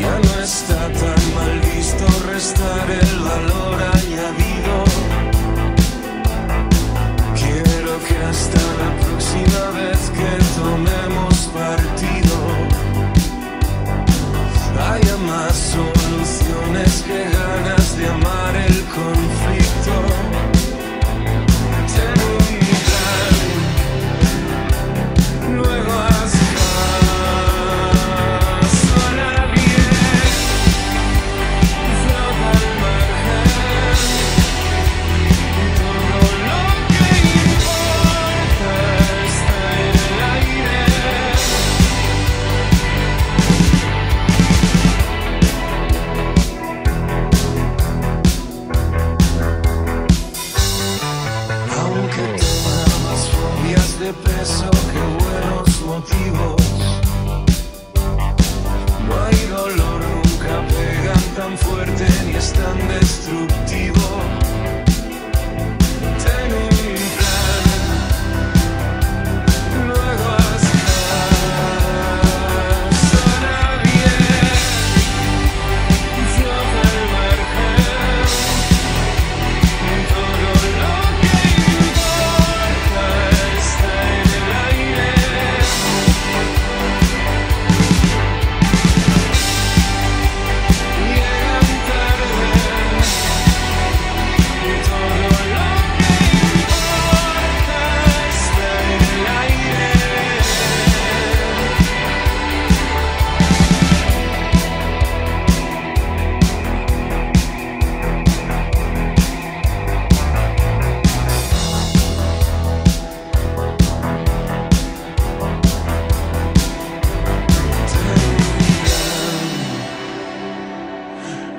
ya no está tan mal visto restar el valor a Días de peso, qué buenos motivos. No hay dolor, nunca pegan tan fuerte ni es tan destructivo.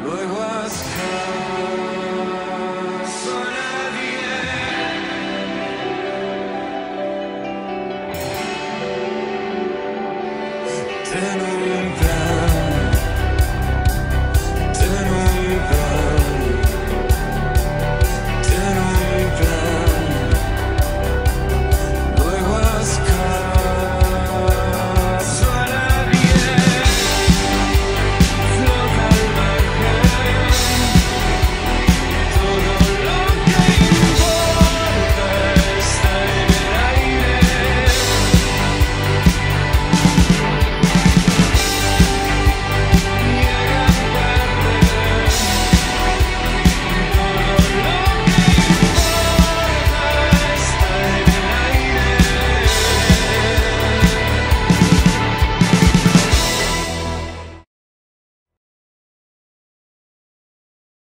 Though was